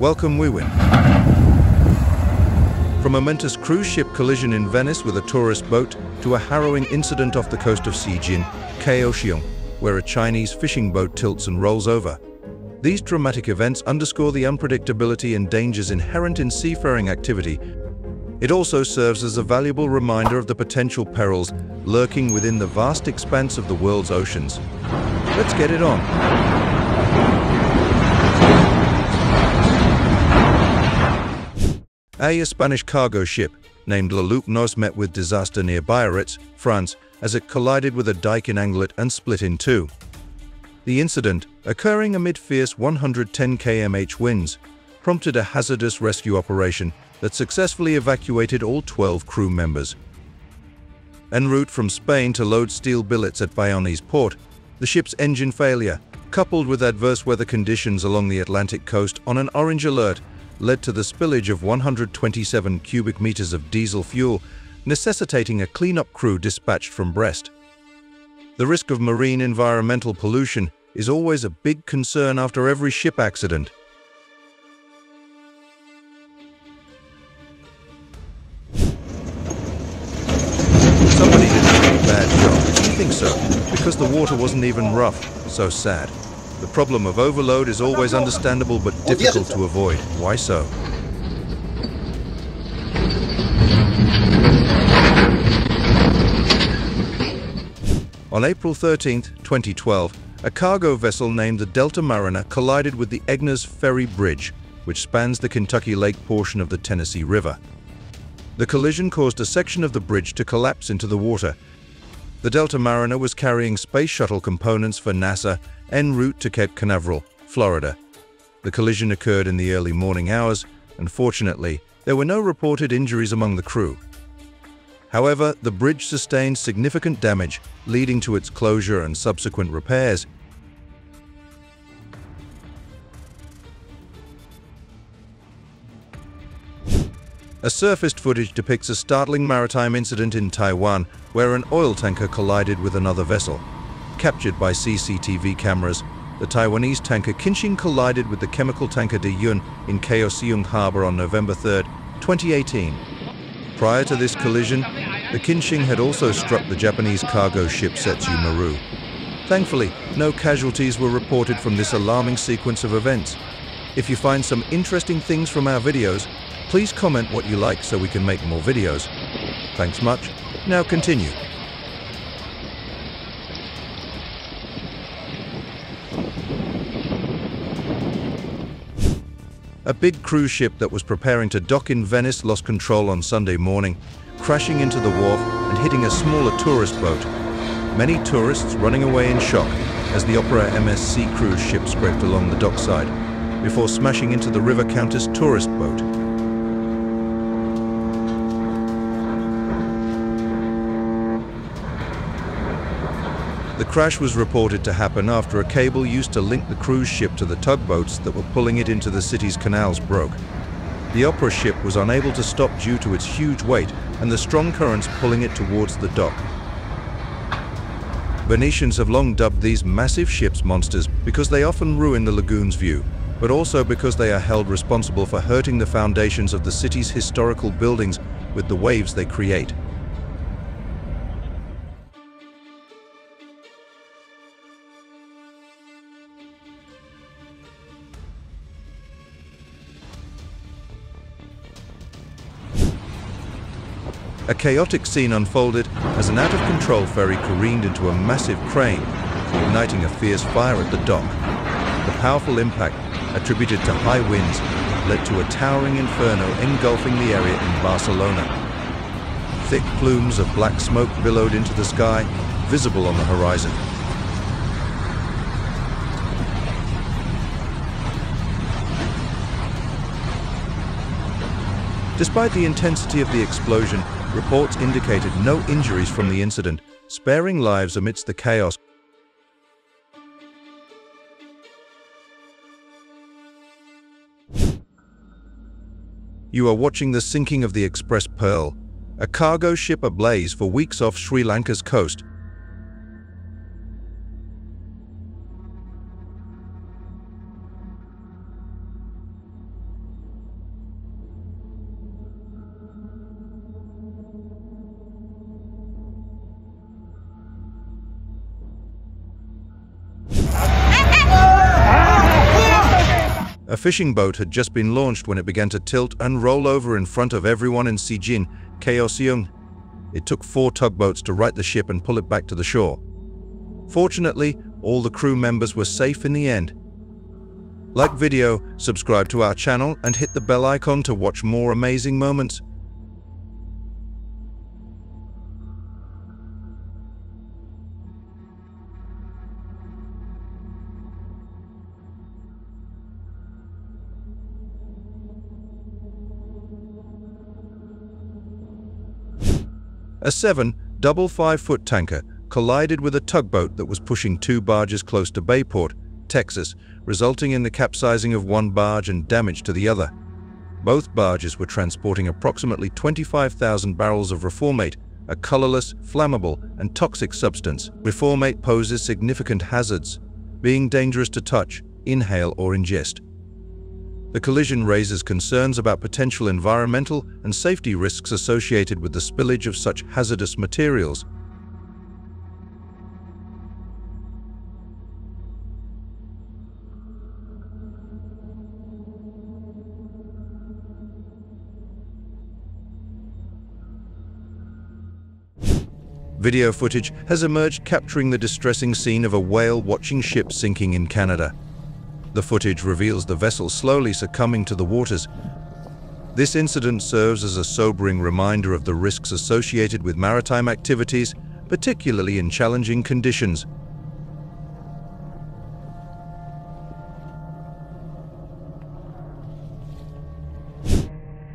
Welcome WEWIN. From a momentous cruise ship collision in Venice with a tourist boat to a harrowing incident off the coast of Xijin, Kaohsiung, where a Chinese fishing boat tilts and rolls over. These dramatic events underscore the unpredictability and dangers inherent in seafaring activity. It also serves as a valuable reminder of the potential perils lurking within the vast expanse of the world's oceans. Let's get it on. A Spanish cargo ship named Le Loup Nos met with disaster near Biarritz, France, as it collided with a dike in Anglet and split in two. The incident, occurring amid fierce 110 kmh winds, prompted a hazardous rescue operation that successfully evacuated all 12 crew members. En route from Spain to load steel billets at Bayonne's port, the ship's engine failure, coupled with adverse weather conditions along the Atlantic coast on an orange alert, led to the spillage of 127 cubic meters of diesel fuel, necessitating a cleanup crew dispatched from Brest. The risk of marine environmental pollution is always a big concern after every ship accident. Somebody did a bad job. I think so, because the water wasn't even rough. So sad. The problem of overload is always understandable but difficult to avoid. Why so? On April 13, 2012, a cargo vessel named the Delta Mariner collided with the Eggner's Ferry Bridge, which spans the Kentucky Lake portion of the Tennessee River. The collision caused a section of the bridge to collapse into the water. The Delta Mariner was carrying space shuttle components for NASA en route to Cape Canaveral, Florida. The collision occurred in the early morning hours, and fortunately, there were no reported injuries among the crew. However, the bridge sustained significant damage, leading to its closure and subsequent repairs. A surfaced footage depicts a startling maritime incident in Taiwan where an oil tanker collided with another vessel. Captured by CCTV cameras, the Taiwanese tanker Kinshing collided with the chemical tanker Der Yun in Kaohsiung Harbor on November 3, 2018. Prior to this collision, the Kinshing had also struck the Japanese cargo ship Setsu Maru. Thankfully, no casualties were reported from this alarming sequence of events. If you find some interesting things from our videos, please comment what you like so we can make more videos. Thanks much. Now continue. A big cruise ship that was preparing to dock in Venice lost control on Sunday morning, crashing into the wharf and hitting a smaller tourist boat. Many tourists running away in shock as the Opera MSC cruise ship scraped along the dockside before smashing into the River Countess tourist boat. Crash was reported to happen after a cable used to link the cruise ship to the tugboats that were pulling it into the city's canals broke. The opera ship was unable to stop due to its huge weight and the strong currents pulling it towards the dock. Venetians have long dubbed these massive ships monsters because they often ruin the lagoon's view, but also because they are held responsible for hurting the foundations of the city's historical buildings with the waves they create. Chaotic scene unfolded as an out-of-control ferry careened into a massive crane, igniting a fierce fire at the dock. The powerful impact, attributed to high winds, led to a towering inferno engulfing the area in Barcelona. Thick plumes of black smoke billowed into the sky, visible on the horizon. Despite the intensity of the explosion, reports indicated no injuries from the incident, sparing lives amidst the chaos. You are watching the sinking of the X-Press Pearl, a cargo ship ablaze for weeks off Sri Lanka's coast. Fishing boat had just been launched when it began to tilt and roll over in front of everyone in Sijin, Kaohsiung. It took four tugboats to right the ship and pull it back to the shore. Fortunately, all the crew members were safe in the end. Like video, subscribe to our channel and hit the bell icon to watch more amazing moments. A 7 double 5-foot tanker collided with a tugboat that was pushing two barges close to Bayport, Texas, resulting in the capsizing of one barge and damage to the other. Both barges were transporting approximately 25,000 barrels of reformate, a colorless, flammable, and toxic substance. Reformate poses significant hazards, being dangerous to touch, inhale, or ingest. The collision raises concerns about potential environmental and safety risks associated with the spillage of such hazardous materials. Video footage has emerged capturing the distressing scene of a whale watching ship sinking in Canada. The footage reveals the vessel slowly succumbing to the waters. This incident serves as a sobering reminder of the risks associated with maritime activities, particularly in challenging conditions.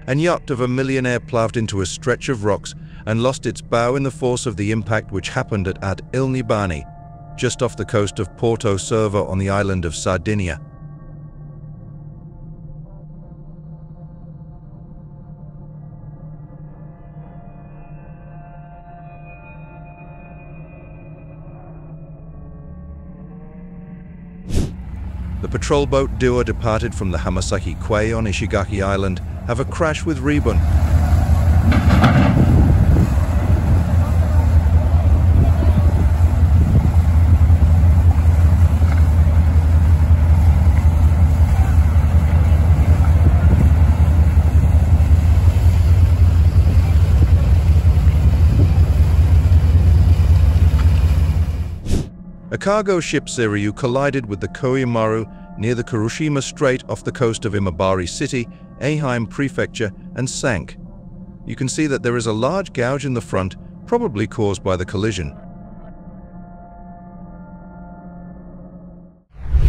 An yacht of a millionaire ploughed into a stretch of rocks and lost its bow in the force of the impact which happened at Ad Ilnibani, just off the coast of Porto Cervo on the island of Sardinia. The patrol boat Dua departed from the Hamasaki Quay on Ishigaki Island have a crash with Rebun, cargo ship Seiryu collided with the Koimaru near the Kuroshima Strait off the coast of Imabari City, Ehime Prefecture, and sank. You can see that there is a large gouge in the front, probably caused by the collision.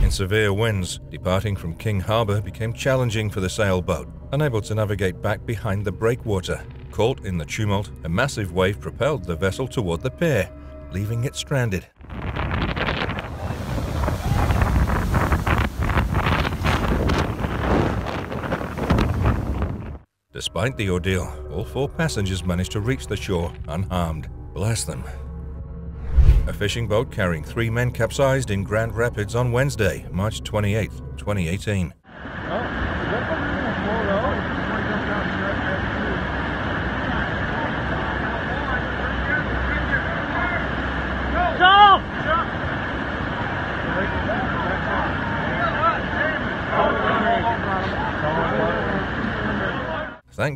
In severe winds, departing from King Harbour became challenging for the sailboat, unable to navigate back behind the breakwater. Caught in the tumult, a massive wave propelled the vessel toward the pier, leaving it stranded. Despite the ordeal, all four passengers managed to reach the shore unharmed. Bless them. A fishing boat carrying three men capsized in Grand Rapids on Wednesday, March 28, 2018.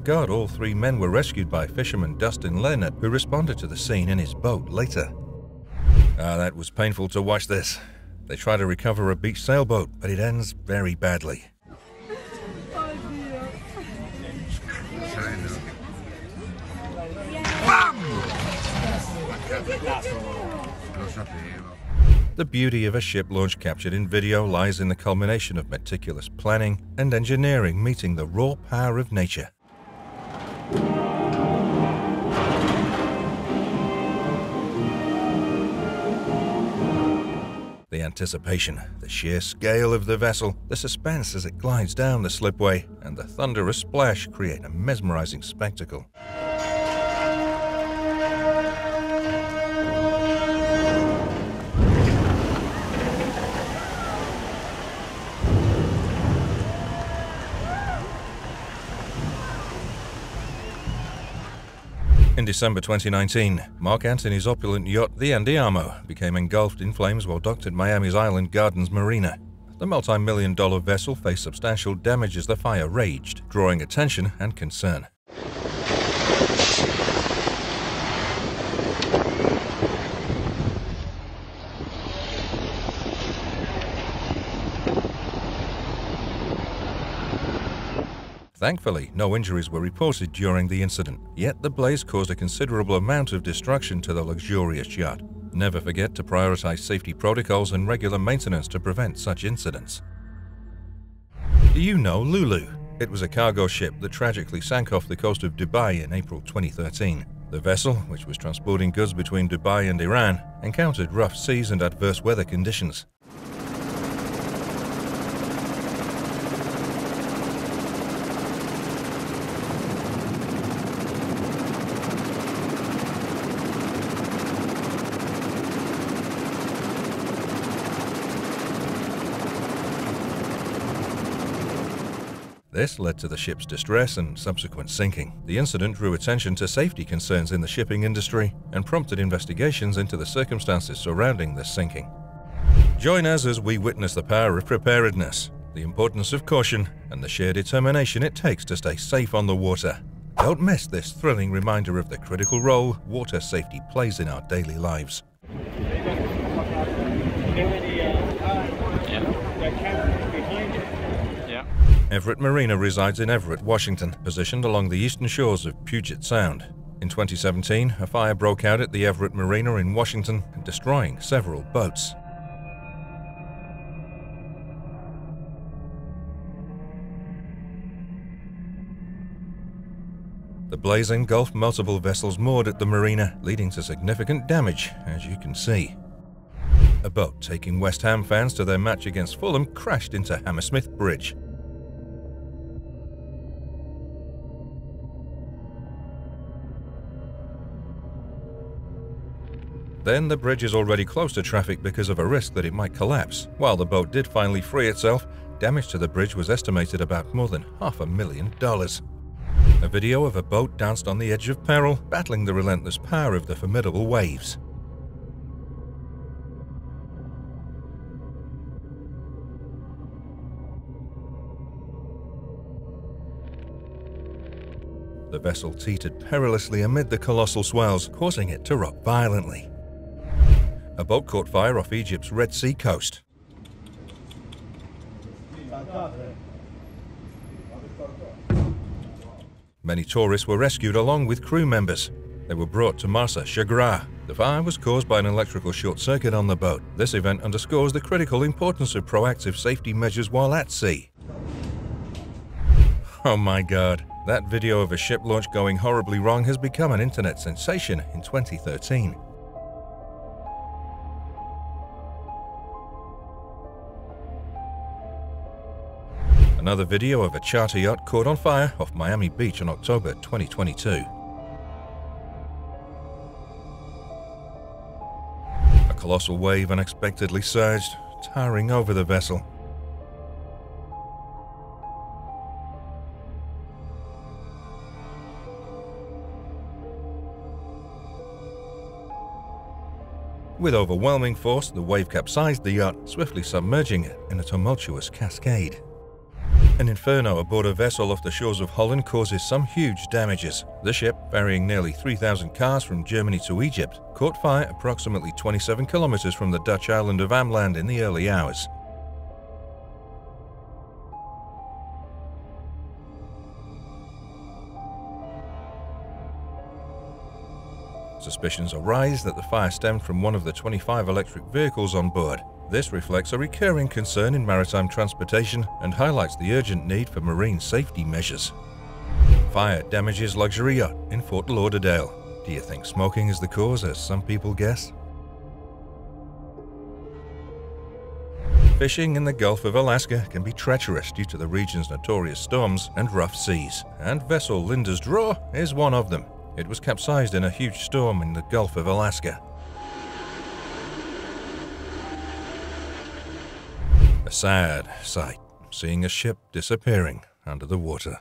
Thank God all three men were rescued by fisherman Dustin Leonard, who responded to the scene in his boat later. Ah, that was painful to watch this. They try to recover a beach sailboat, but it ends very badly. The beauty of a ship launch captured in video lies in the culmination of meticulous planning and engineering meeting the raw power of nature. The anticipation, the sheer scale of the vessel, the suspense as it glides down the slipway, and the thunderous splash create a mesmerizing spectacle. In December 2019, Marc Anthony's opulent yacht, the Andiamo, became engulfed in flames while docked at Miami's Island Gardens Marina. The multi-million dollar vessel faced substantial damage as the fire raged, drawing attention and concern. Thankfully, no injuries were reported during the incident, yet the blaze caused a considerable amount of destruction to the luxurious yacht. Never forget to prioritize safety protocols and regular maintenance to prevent such incidents. Do you know Lulu? It was a cargo ship that tragically sank off the coast of Dubai in April 2013. The vessel, which was transporting goods between Dubai and Iran, encountered rough seas and adverse weather conditions. This led to the ship's distress and subsequent sinking. The incident drew attention to safety concerns in the shipping industry and prompted investigations into the circumstances surrounding this sinking. Join us as we witness the power of preparedness, the importance of caution, and the sheer determination it takes to stay safe on the water. Don't miss this thrilling reminder of the critical role water safety plays in our daily lives. Everett Marina resides in Everett, Washington, positioned along the eastern shores of Puget Sound. In 2017, a fire broke out at the Everett Marina in Washington, destroying several boats. The blaze engulfed multiple vessels moored at the marina, leading to significant damage, as you can see. A boat taking West Ham fans to their match against Fulham crashed into Hammersmith Bridge. Then the bridge is already closed to traffic because of a risk that it might collapse. While the boat did finally free itself, damage to the bridge was estimated about more than half a million dollars. A video of a boat danced on the edge of peril, battling the relentless power of the formidable waves. The vessel teetered perilously amid the colossal swells, causing it to rock violently. A boat caught fire off Egypt's Red Sea coast. Many tourists were rescued along with crew members. They were brought to Marsa Shagra. The fire was caused by an electrical short circuit on the boat. This event underscores the critical importance of proactive safety measures while at sea. Oh my god, that video of a ship launch going horribly wrong has become an internet sensation in 2013. Another video of a charter yacht caught on fire off Miami Beach in October 2022. A colossal wave unexpectedly surged, towering over the vessel. With overwhelming force, the wave capsized the yacht, swiftly submerging it in a tumultuous cascade. An inferno aboard a vessel off the shores of Holland causes some huge damages. The ship, ferrying nearly 3,000 cars from Germany to Egypt, caught fire approximately 27 kilometers from the Dutch island of Ameland in the early hours. Suspicions arise that the fire stemmed from one of the 25 electric vehicles on board. This reflects a recurring concern in maritime transportation and highlights the urgent need for marine safety measures. Fire damages luxury yacht in Fort Lauderdale. Do you think smoking is the cause, as some people guess? Fishing in the Gulf of Alaska can be treacherous due to the region's notorious storms and rough seas, and vessel Linda's Draw is one of them. It was capsized in a huge storm in the Gulf of Alaska. A sad sight, seeing a ship disappearing under the water.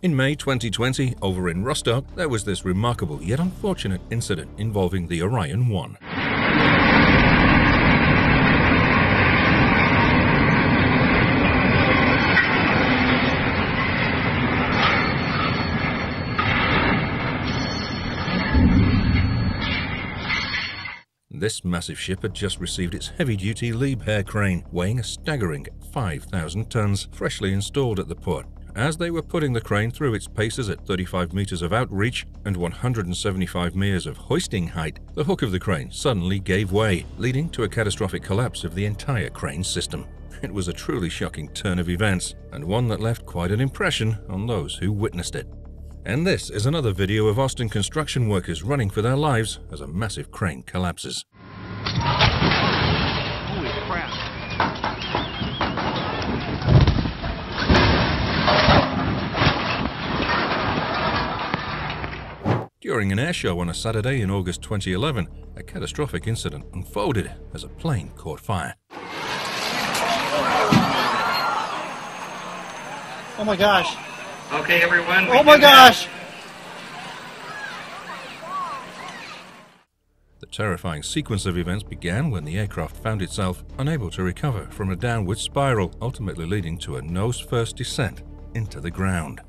In May 2020, over in Rostock, there was this remarkable yet unfortunate incident involving the Orion 1. This massive ship had just received its heavy-duty Liebherr crane, weighing a staggering 5,000 tons, freshly installed at the port. As they were putting the crane through its paces at 35 meters of outreach and 175 meters of hoisting height, the hook of the crane suddenly gave way, leading to a catastrophic collapse of the entire crane system. It was a truly shocking turn of events, and one that left quite an impression on those who witnessed it. And this is another video of Austin construction workers running for their lives as a massive crane collapses. Holy crap. During an air show on a Saturday in August 2011, a catastrophic incident unfolded as a plane caught fire. Oh my gosh. Okay, everyone. Oh my do have- gosh. Terrifying sequence of events began when the aircraft found itself unable to recover from a downward spiral, ultimately leading to a nose-first descent into the ground.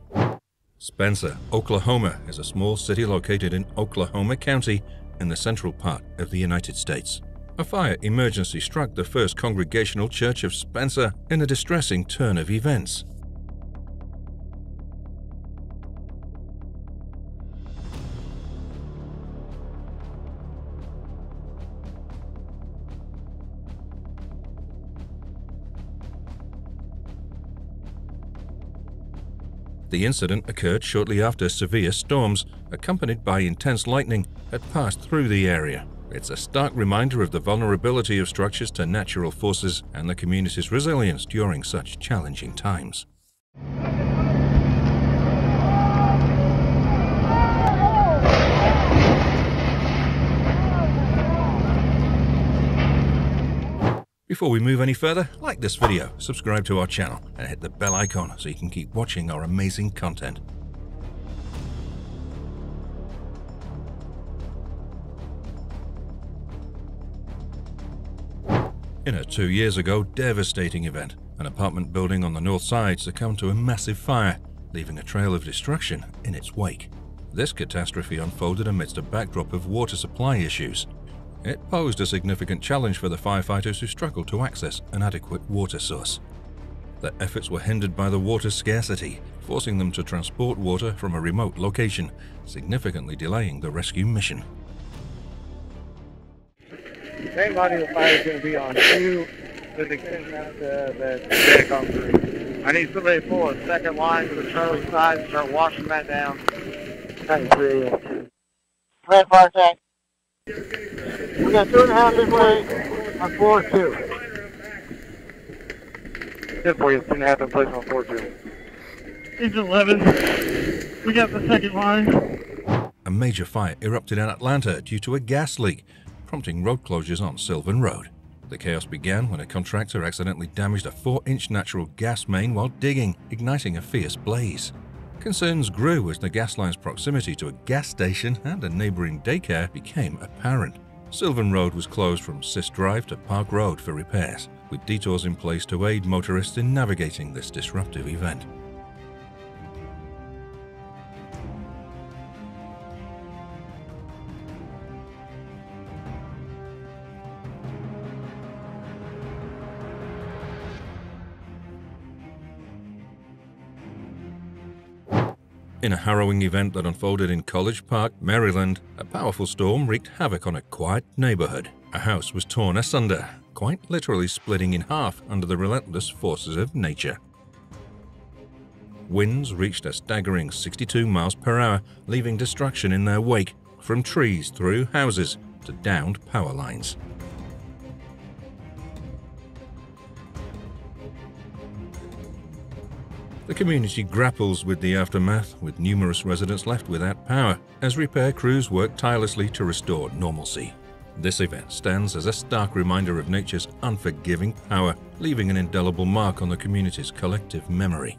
Spencer, Oklahoma is a small city located in Oklahoma County in the central part of the United States. A fire emergency struck the First Congregational Church of Spencer in a distressing turn of events. The incident occurred shortly after severe storms, accompanied by intense lightning, had passed through the area. It's a stark reminder of the vulnerability of structures to natural forces and the community's resilience during such challenging times. Before we move any further, like this video, subscribe to our channel, and hit the bell icon so you can keep watching our amazing content. In a two years ago devastating event, an apartment building on the north side succumbed to a massive fire, leaving a trail of destruction in its wake. This catastrophe unfolded amidst a backdrop of water supply issues. It posed a significant challenge for the firefighters who struggled to access an adequate water source. Their efforts were hindered by the water scarcity, forcing them to transport water from a remote location, significantly delaying the rescue mission. Main body of fire is going to be on two with extension out to the deck on three. I need somebody to pull a second line to the Charlie side and start washing that down. Tank three and two. Red fire tank. We got two and a half in place on floor two. Good for you, two and a half in place on floor two. It's 11. We got the second line. A major fire erupted in Atlanta due to a gas leak, prompting road closures on Sylvan Road. The chaos began when a contractor accidentally damaged a 4-inch natural gas main while digging, igniting a fierce blaze. Concerns grew as the gas line's proximity to a gas station and a neighboring daycare became apparent. Sylvan Road was closed from Sis Drive to Park Road for repairs, with detours in place to aid motorists in navigating this disruptive event. In a harrowing event that unfolded in College Park, Maryland, a powerful storm wreaked havoc on a quiet neighborhood. A house was torn asunder, quite literally splitting in half under the relentless forces of nature. Winds reached a staggering 62 miles per hour, leaving destruction in their wake, from trees through houses to downed power lines. The community grapples with the aftermath, with numerous residents left without power, as repair crews work tirelessly to restore normalcy. This event stands as a stark reminder of nature's unforgiving power, leaving an indelible mark on the community's collective memory.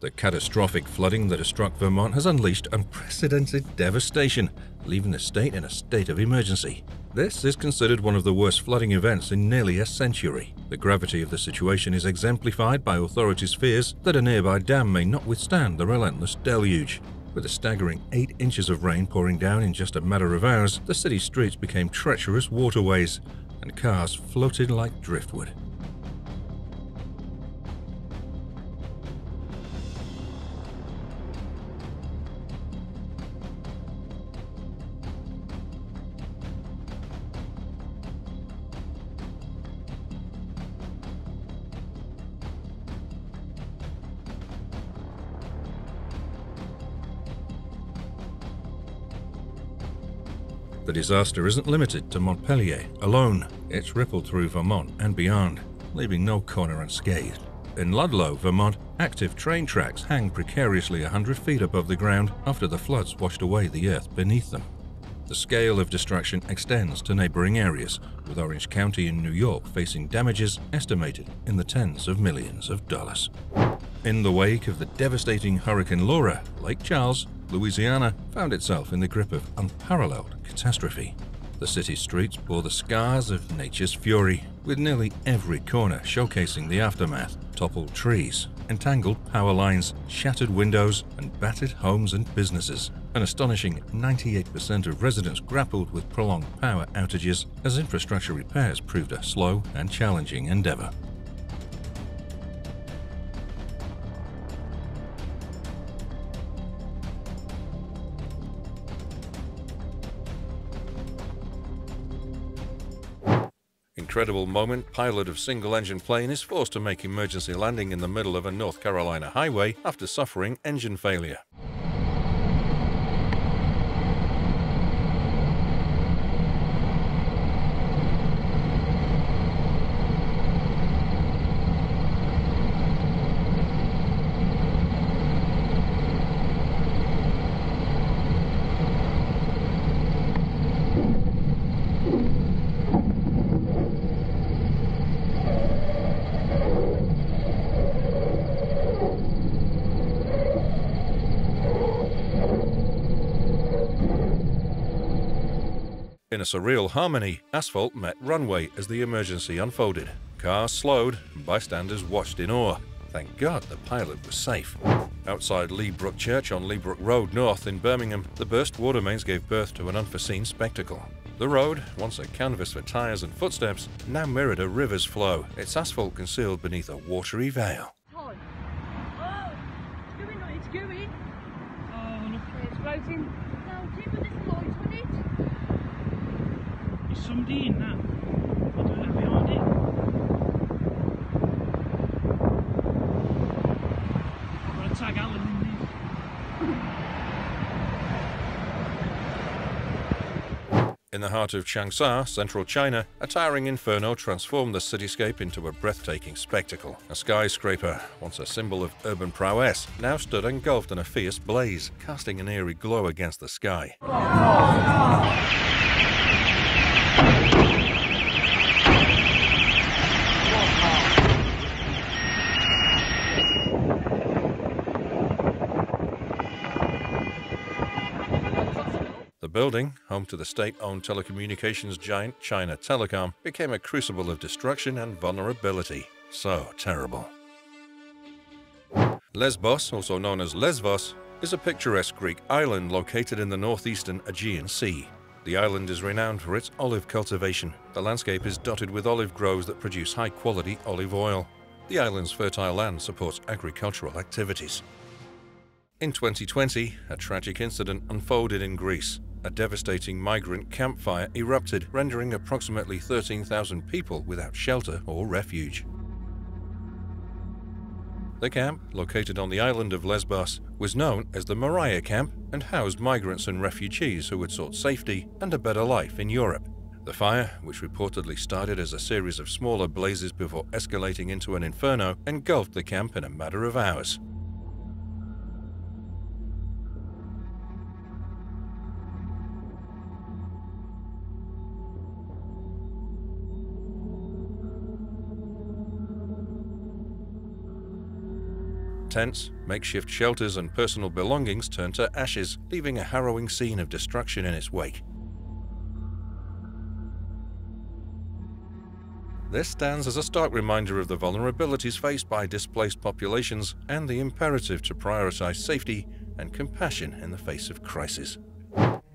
The catastrophic flooding that has struck Vermont has unleashed unprecedented devastation, leaving the state in a state of emergency. This is considered one of the worst flooding events in nearly a century. The gravity of the situation is exemplified by authorities' fears that a nearby dam may not withstand the relentless deluge. With a staggering 8 inches of rain pouring down in just a matter of hours, the city streets became treacherous waterways, and cars floated like driftwood. Disaster isn't limited to Montpelier alone. It's rippled through Vermont and beyond, leaving no corner unscathed. In Ludlow, Vermont, active train tracks hang precariously 100 feet above the ground after the floods washed away the earth beneath them. The scale of destruction extends to neighboring areas, with Orange County in New York facing damages estimated in the tens of millions of dollars. In the wake of the devastating Hurricane Laura, Lake Charles, Louisiana, found itself in the grip of unparalleled catastrophe. The city streets bore the scars of nature's fury, with nearly every corner showcasing the aftermath toppled trees, entangled power lines, shattered windows, and battered homes and businesses. An astonishing 98% of residents grappled with prolonged power outages as infrastructure repairs proved a slow and challenging endeavor. Incredible moment, pilot of single-engine plane is forced to make emergency landing in the middle of a North Carolina highway after suffering engine failure. In a surreal harmony, asphalt met runway as the emergency unfolded. Cars slowed, and bystanders watched in awe. Thank God the pilot was safe. Outside Lee Brook Church on Lee Brook Road North in Birmingham, the burst water mains gave birth to an unforeseen spectacle. The road, once a canvas for tyres and footsteps, now mirrored a river's flow, its asphalt concealed beneath a watery veil. Oh, it's going it's going. Oh, it's. Floating, but there's light on it. Is somebody in that? In. In the heart of Changsha, central China, a towering inferno transformed the cityscape into a breathtaking spectacle. A skyscraper, once a symbol of urban prowess, now stood engulfed in a fierce blaze, casting an eerie glow against the sky. The building, home to the state-owned telecommunications giant China Telecom, became a crucible of destruction and vulnerability. So terrible. Lesbos, also known as Lesvos, is a picturesque Greek island located in the northeastern Aegean Sea. The island is renowned for its olive cultivation. The landscape is dotted with olive groves that produce high-quality olive oil. The island's fertile land supports agricultural activities. In 2020, a tragic incident unfolded in Greece. A devastating migrant campfire erupted, rendering approximately 13,000 people without shelter or refuge. The camp, located on the island of Lesbos, was known as the Moria Camp and housed migrants and refugees who had sought safety and a better life in Europe. The fire, which reportedly started as a series of smaller blazes before escalating into an inferno, engulfed the camp in a matter of hours. Tents, makeshift shelters, and personal belongings turned to ashes, leaving a harrowing scene of destruction in its wake. This stands as a stark reminder of the vulnerabilities faced by displaced populations and the imperative to prioritize safety and compassion in the face of crisis.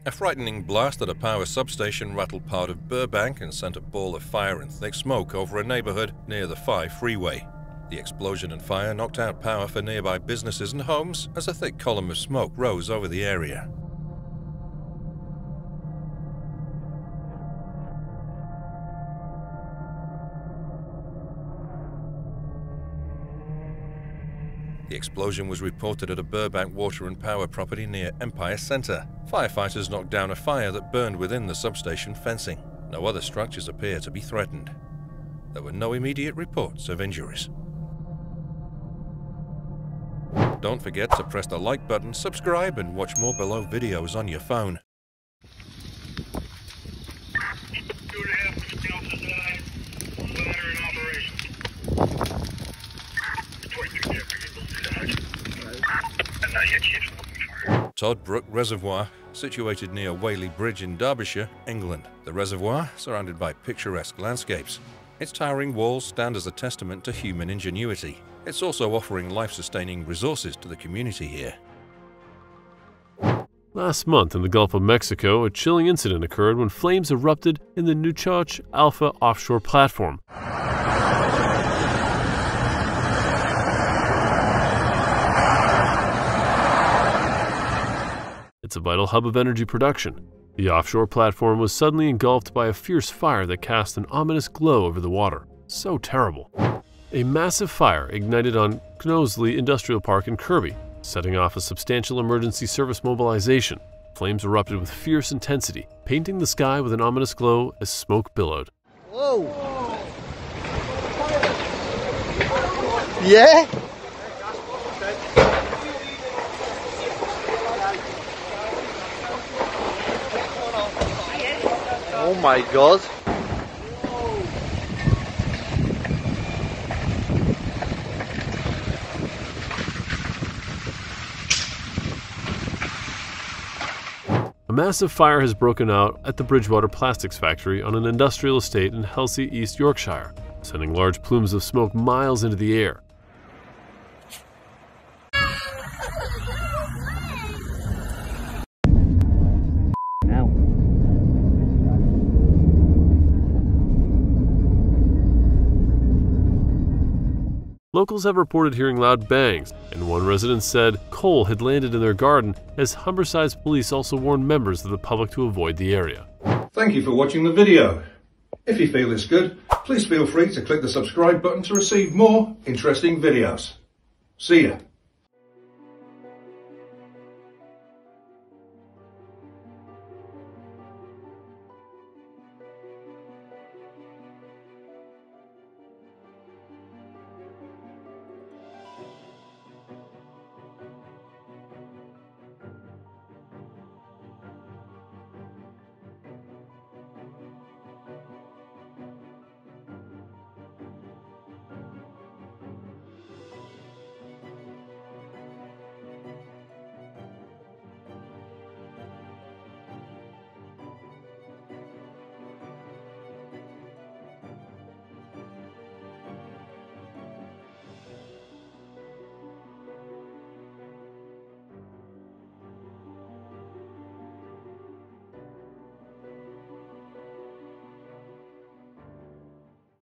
A frightening blast at a power substation rattled part of Burbank and sent a ball of fire and thick smoke over a neighborhood near the 5 freeway. The explosion and fire knocked out power for nearby businesses and homes as a thick column of smoke rose over the area. The explosion was reported at a Burbank water and power property near Empire Center. Firefighters knocked down a fire that burned within the substation fencing. No other structures appear to be threatened. There were no immediate reports of injuries. Don't forget to press the like button, subscribe, and watch more below videos on your phone. Toddbrook Reservoir, situated near Whaley Bridge in Derbyshire, England. The reservoir, surrounded by picturesque landscapes. Its towering walls stand as a testament to human ingenuity. It's also offering life-sustaining resources to the community here. Last month in the Gulf of Mexico, a chilling incident occurred when flames erupted in the Nohoch Alpha offshore platform. It's a vital hub of energy production. The offshore platform was suddenly engulfed by a fierce fire that cast an ominous glow over the water. So terrible. A massive fire ignited on Knowsley Industrial Park in Kirkby, setting off a substantial emergency service mobilization. Flames erupted with fierce intensity, painting the sky with an ominous glow as smoke billowed. Whoa! Yeah? Oh my god. A massive fire has broken out at the Bridgewater Plastics Factory on an industrial estate in Helsey, East Yorkshire, sending large plumes of smoke miles into the air. Locals have reported hearing loud bangs, and one resident said coal had landed in their garden as Humberside's police also warned members of the public to avoid the area. Thank you for watching the video. If you feel it's good, please feel free to click the subscribe button to receive more interesting videos. See ya.